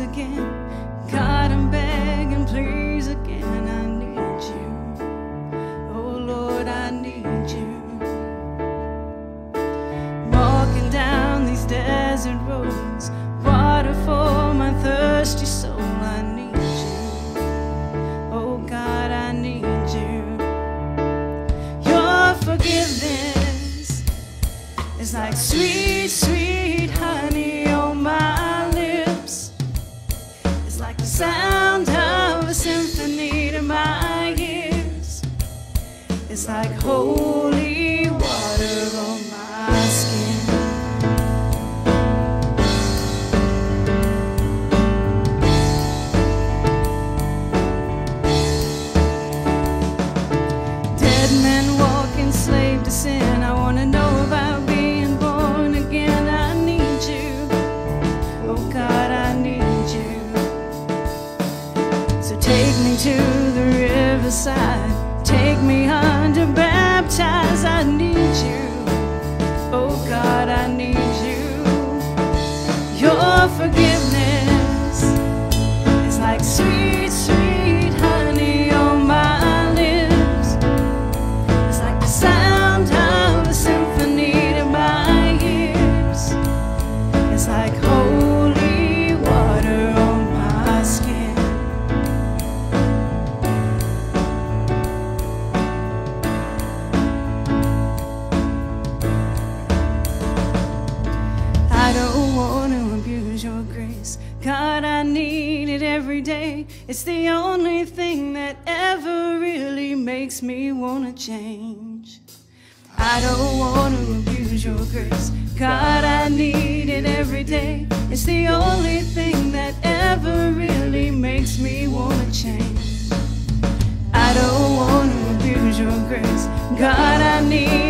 again. God, I'm begging, please again. I is like sweet, sweet honey on my lips. It's like the sound of a symphony to my ears. It's like holy to the riverside. Take me under baptize. I need you. Oh God, I need you. Your forgiveness abuse your grace. God, I need it every day. It's the only thing that ever really makes me want to change. I don't want to abuse your grace. God, I need it every day. It's the only thing that ever really makes me want to change. I don't want to abuse your grace. God, I need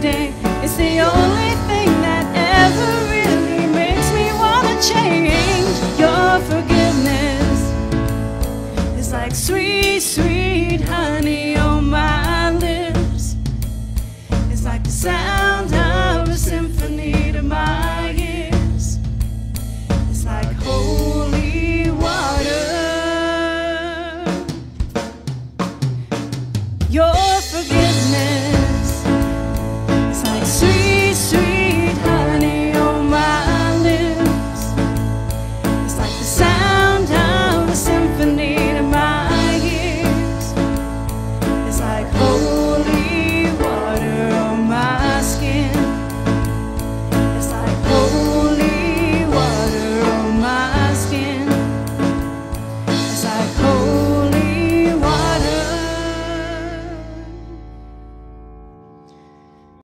It's the only thing that ever really makes me want to change. Your forgiveness is like sweet, sweet honey on my lips. It's like the sound of a symphony to my ears. It's like holy water. Your